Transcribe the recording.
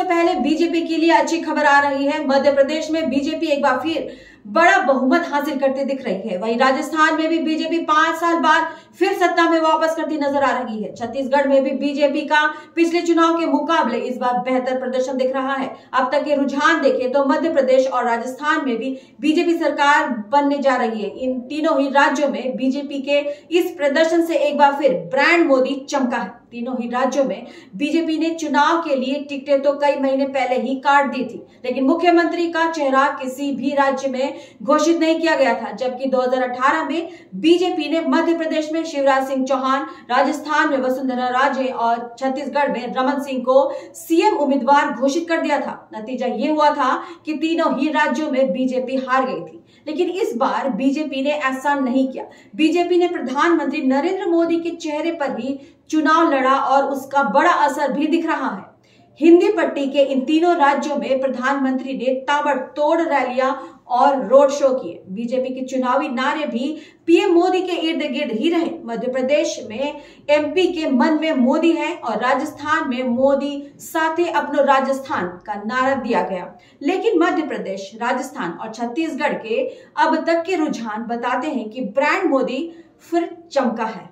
सबसे पहले बीजेपी के लिए अच्छी खबर आ रही है। मध्य प्रदेश में बीजेपी एक बार फिर बड़ा बहुमत हासिल करते दिख रही है। वहीं राजस्थान में भी बीजेपी पाँच साल बाद फिर सत्ता में वापस करती नज़र आ रही है। छत्तीसगढ़ में भी बीजेपी का पिछले चुनाव के मुकाबले इस बार बेहतर प्रदर्शन दिख रहा है। अब तक के रुझान देखें तो मध्य प्रदेश और राजस्थान में भी बीजेपी सरकार बनने जा रही है। इन तीनों ही राज्यों में बीजेपी के इस प्रदर्शन से एक बार फिर ब्रांड मोदी चमका है। तीनों ही राज्यों में बीजेपी ने चुनाव के लिए टिकटें तो कई महीने पहले ही काट दी थी, लेकिन मुख्यमंत्री का चेहरा किसी भी राज्य में घोषित नहीं किया गया था, जबकि 2018 में बीजेपी ने मध्य प्रदेश में शिवराज सिंह चौहान, राजस्थान में वसुंधरा राजे और छत्तीसगढ़ में रमन सिंह को सीएम उम्मीदवार घोषित कर दिया था। नतीजा ये हुआ था कि तीनों ही राज्यों में बीजेपी हार गई थी, लेकिन इस बार बीजेपी ने ऐसा नहीं किया। बीजेपी ने प्रधानमंत्री नरेंद्र मोदी के चेहरे पर ही चुनाव लड़ा और उसका बड़ा असर भी दिख रहा है। हिंदी पट्टी के इन तीनों राज्यों में प्रधानमंत्री ने ताबड़तोड़ रैलियाँ और रोड शो किए। बीजेपी के चुनावी नारे भी पीएम मोदी के इर्द गिर्द ही रहे। मध्य प्रदेश में एमपी के मन में मोदी है और राजस्थान में मोदी साथे अपनो राजस्थान का नारा दिया गया। लेकिन मध्य प्रदेश, राजस्थान और छत्तीसगढ़ के अब तक के रुझान बताते हैं कि ब्रांड मोदी फिर चमका है।